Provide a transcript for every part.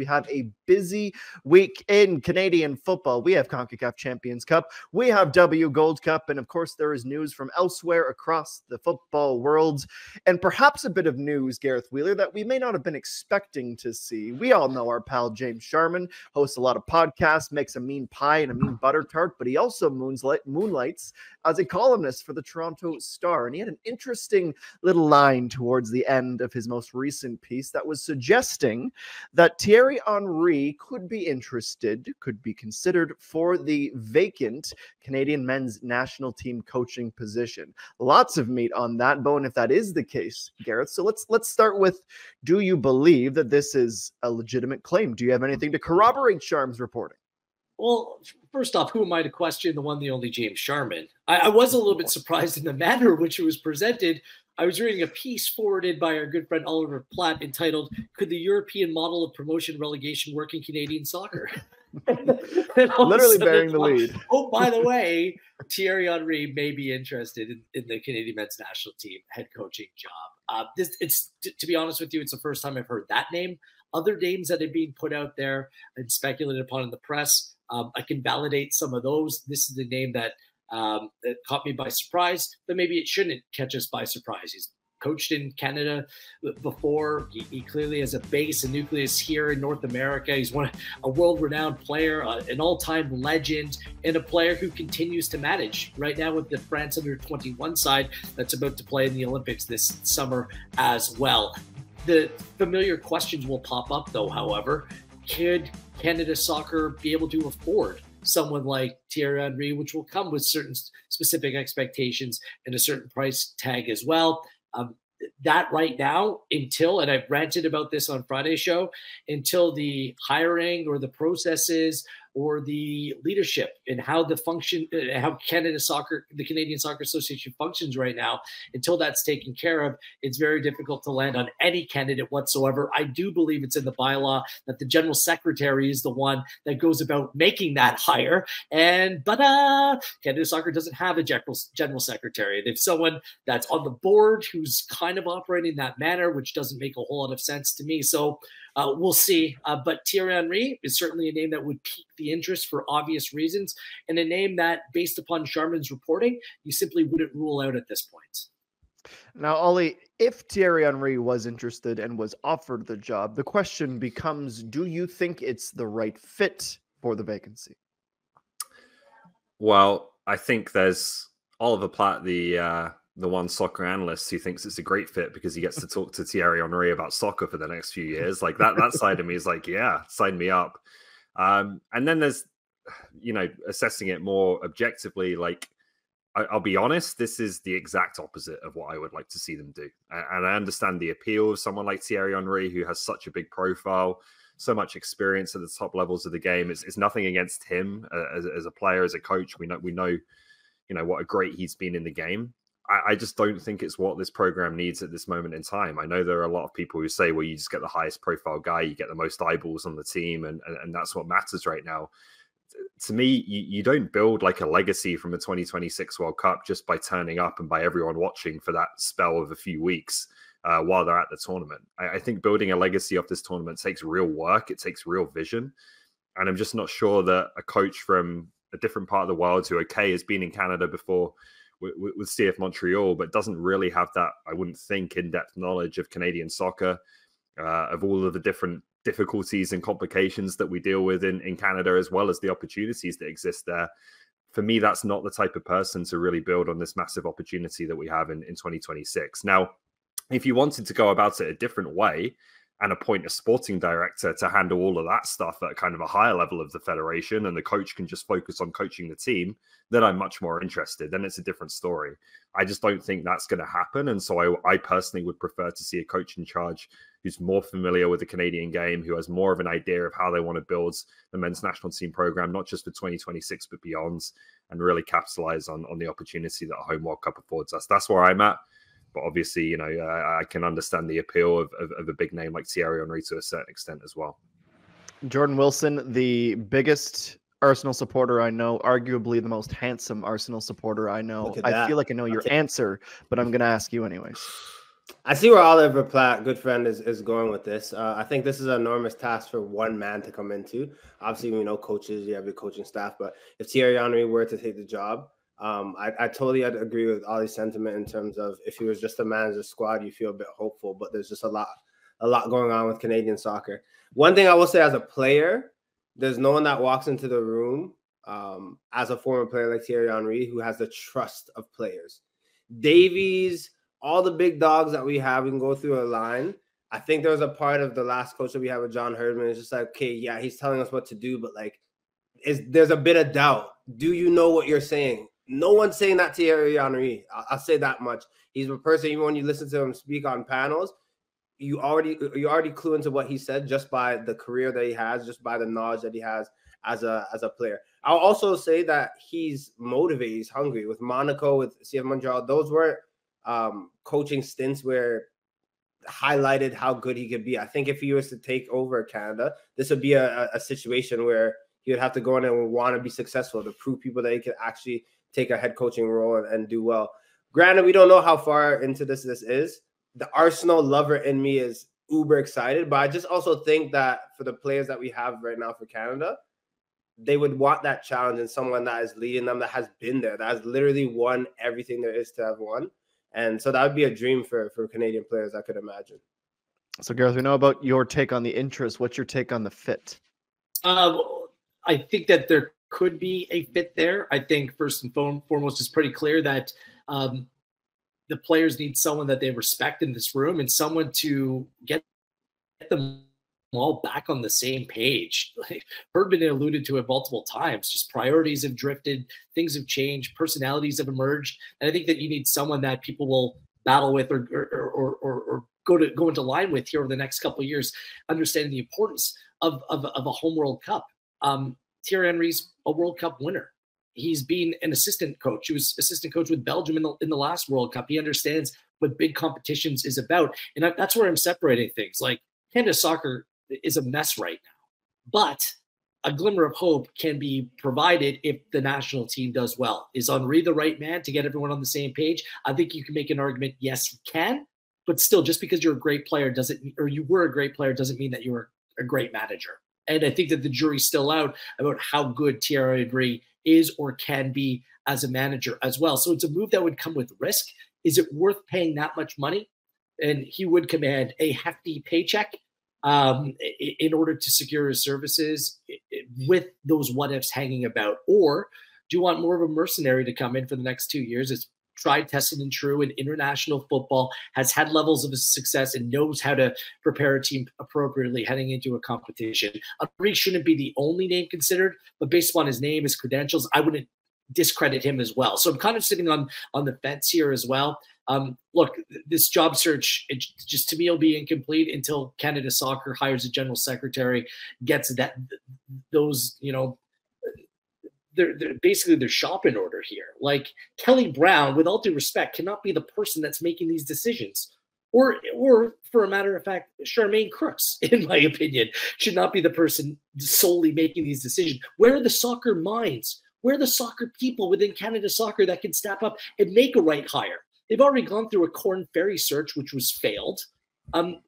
We have a busy week in Canadian football. We have CONCACAF Champions Cup, we have W Gold Cup, and of course, there is news from elsewhere across the football world, and perhaps a bit of news, Gareth Wheeler, that we may not have been expecting to see. We all know our pal James Sharman hosts a lot of podcasts, makes a mean pie and a mean butter tart, but he also moonlight, moonlights as a columnist for the Toronto Star. And he had an interesting little line towards the end of his most recent piece that was suggesting that Thierry Henry could be interested, could be considered for the vacant Canadian men's national team coaching position. Lots of meat on that bone if that is the case, Gareth. So let's let's start with do you believe that this is a legitimate claim? Do you have anything to corroborate Sharm's reporting? Well, first off, who am I to question the one, the only James Sharman? I, I was a little bit surprised in the manner in which it was presented. I was reading a piece forwarded by our good friend Oliver Platt entitled "Could the European Model of Promotion Relegation Work in Canadian Soccer?" Literally bearing the lead. Oh, by the way, Thierry Henry may be interested in, in the Canadian men's national team head coaching job. Uh, this, it's to, to be honest with you, it's the first time I've heard that name. Other names that are being put out there and speculated upon in the press um, I can validate some of those. This is the name that um, that caught me by surprise, but maybe it shouldn't catch us by surprise. He's coached in Canada before. He, he, clearly has a base, a nucleus here in North America. He's one a world-renowned player, uh, an all-time legend, and a player who continues to manage right now with the France under 21 side that's about to play in the Olympics this summer as well. The familiar questions will pop up, though. However, could Canada Soccer be able to afford someone like Thierry Henry, which will come with certain specific expectations and a certain price tag as well. Um, that right now, until, and I've ranted about this on Friday's show, until the hiring or the processes or the leadership and how the function, uh, how Canada Soccer, the Canadian Soccer Association functions right now, until that's taken care of, it's very difficult to land on any candidate whatsoever. I do believe it's in the bylaw that the general secretary is the one that goes about making that hire. And but uh, Canada Soccer doesn't have a general general secretary. They have someone that's on the board who's kind of operating that manner, which doesn't make a whole lot of sense to me. So uh, we'll see. Uh, but Thierry Henry is certainly a name that would pique the interest for obvious reasons, and a name that, based upon Sharman's reporting, you simply wouldn't rule out at this point. Now, Ollie, if Thierry Henry was interested and was offered the job, the question becomes do you think it's the right fit for the vacancy? Well, I think there's Oliver Platt, the uh, the one soccer analyst who thinks it's a great fit because he gets to talk to Thierry Henry about soccer for the next few years. Like that, that side of me is like, yeah, sign me up. Um, and then there's, you know, assessing it more objectively. Like, I, will be honest, this is the exact opposite of what I would like to see them do. And, I understand the appeal of someone like Thierry Henry, who has such a big profile, so much experience at the top levels of the game. It's, it's nothing against him uh, as, as a player, as a coach. We know, we know, you know, what a great he's been in the game. I, I just don't think it's what this program needs at this moment in time. I know there are a lot of people who say, well, you just get the highest profile guy, you get the most eyeballs on the team, and, and, and that's what matters right now. To me, you, you don't build like a legacy from a 2026 World Cup just by turning up and by everyone watching for that spell of a few weeks. Uh, while they're at the tournament. I, I, think building a legacy of this tournament takes real work. It takes real vision, and I'm just not sure that a coach from a different part of the world who okay has been in Canada before with, with CF Montreal, but doesn't really have that, I wouldn't think, in depth knowledge of Canadian soccer, uh, of all of the different difficulties and complications that we deal with in, in Canada, as well as the opportunities that exist there. For me, that's not the type of person to really build on this massive opportunity that we have in, in 2026. Now, if you wanted to go about it a different way, and appoint a sporting director to handle all of that stuff at kind of a higher level of the federation and the coach can just focus on coaching the team then i'm much more interested. Then it's a different story. I just don't think that's going to happen and so I, I, personally would prefer to see a coach in charge who's more familiar with the canadian game who has more of an idea of how they want to build the men's national team program not just for 2026 but beyond and really capitalize on, on the opportunity that a home world cup affords us. That's where i'm at but obviously, you know, I, I can understand the appeal of, of, of, a big name like Thierry Henry to a certain extent as well. Jordan Wilson, the biggest Arsenal supporter I know, arguably the most handsome Arsenal supporter I know. I feel like I know your answer, but I'm going to ask you anyways. I see where Oliver Platt, good friend, is, is going with this. Uh, I think this is an enormous task for one man to come into. Obviously, we know coaches, you have your coaching staff, but if Thierry Henry were to take the job, um, I, I, totally agree with Ollie's sentiment in terms of if he was just a manager squad, you feel a bit hopeful, but there's just a lot, a lot going on with Canadian soccer. One thing I will say as a player, there's no one that walks into the room um, as a former player like Thierry Henry who has the trust of players. Davies, all the big dogs that we have, we can go through a line. I think there was a part of the last coach that we had with John Herdman. It's just like, okay, yeah, he's telling us what to do, but like, is there's a bit of doubt. Do you know what you're saying? No one's saying that to Thierry Henry. I'll, I'll say that much. He's a person. Even when you listen to him speak on panels, you already you already clue into what he said just by the career that he has, just by the knowledge that he has as a as a player. I'll also say that he's motivated, he's hungry. With Monaco, with CF Montreal, those weren't um, coaching stints where highlighted how good he could be. I think if he was to take over Canada, this would be a, a situation where he would have to go in and want to be successful to prove people that he could actually take a head coaching role and, and do well. Granted, we don't know how far into this this is. The Arsenal lover in me is uber excited, but I just also think that for the players that we have right now for Canada, they would want that challenge and someone that is leading them that has been there, that has literally won everything there is to have won. And so that would be a dream for for Canadian players, I could imagine. So, Gareth, we know about your take on the interest. What's your take on the fit? Um, I think that there could be a fit there. I think first and foremost, it's pretty clear that um, the players need someone that they respect in this room and someone to get them all back on the same page. Like Herdman alluded to it multiple times. Just priorities have drifted, things have changed, personalities have emerged, and I think that you need someone that people will battle with or or or, or, or go to go into line with here over the next couple years, understanding the importance of of, of a home World Cup. Um, Thierry Henry's a World Cup winner. He's been an assistant coach. He was assistant coach with Belgium in the in the last World Cup. He understands what big competitions is about, and that's where I'm separating things. Like Canada soccer is a mess right now. But a glimmer of hope can be provided if the national team does well. Is Henry the right man to get everyone on the same page? I think you can make an argument, yes, he can, but still, just because you're a great player doesn't, or you were a great player doesn't mean that you were a great manager. And I think that the jury's still out about how good Thierry Henry is or can be as a manager as well. So it's a move that would come with risk. Is it worth paying that much money? And he would command a hefty paycheck um, in order to secure his services with those what ifs hanging about? Or do you want more of a mercenary to come in for the next two years? It's tried, tested, and true in international football, has had levels of success, and knows how to prepare a team appropriately heading into a competition. Henry shouldn't be the only name considered, but based upon his name, his credentials, I wouldn't discredit him as well. So I'm kind of sitting on on the fence here as well. Um, look, this job search it just to me will be incomplete until Canada Soccer hires a general secretary, gets that those you know. They're, they're basically their shop in order here. Like Kelly Brown, with all due respect, cannot be the person that's making these decisions or or for a matter of fact, Charmaine Crooks, in my opinion, should not be the person solely making these decisions. Where are the soccer minds? Where are the soccer people within Canada Soccer that can step up and make a right hire? They've already gone through a Korn Ferry search, which was failed. Um,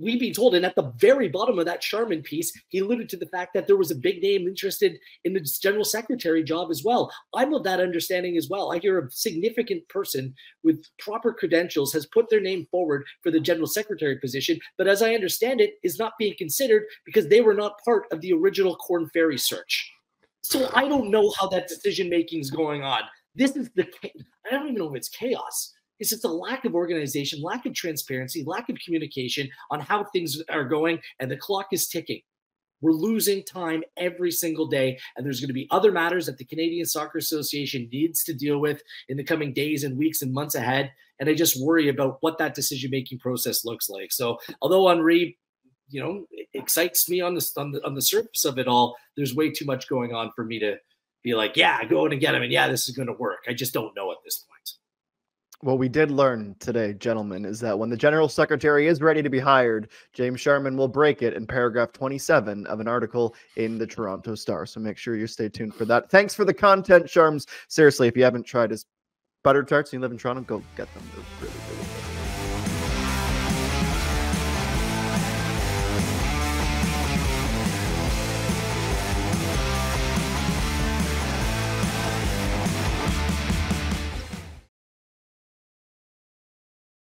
we've been told, and at the very bottom of that Sharman piece, he alluded to the fact that there was a big name interested in the general secretary job as well. I'm of that understanding as well. I hear a significant person with proper credentials has put their name forward for the general secretary position, but as I understand it, is not being considered because they were not part of the original Korn Ferry search. So I don't know how that decision making is going on. This is the I don't even know if it's chaos. It's just a lack of organization, lack of transparency, lack of communication on how things are going, and the clock is ticking. We're losing time every single day, and there's going to be other matters that the Canadian Soccer Association needs to deal with in the coming days and weeks and months ahead. And I just worry about what that decision making process looks like. So, although Henry, you know, excites me on the on the on the surface of it all, there's way too much going on for me to be like, yeah, go in and get him, and yeah, this is going to work. I just don't know at this point. Well, we did learn today, gentlemen, is that when the general secretary is ready to be hired, James Sharman will break it in paragraph 27 of an article in the Toronto Star. So make sure you stay tuned for that. Thanks for the content, Sharms. Seriously, if you haven't tried his butter tarts and you live in Toronto, go get them. They're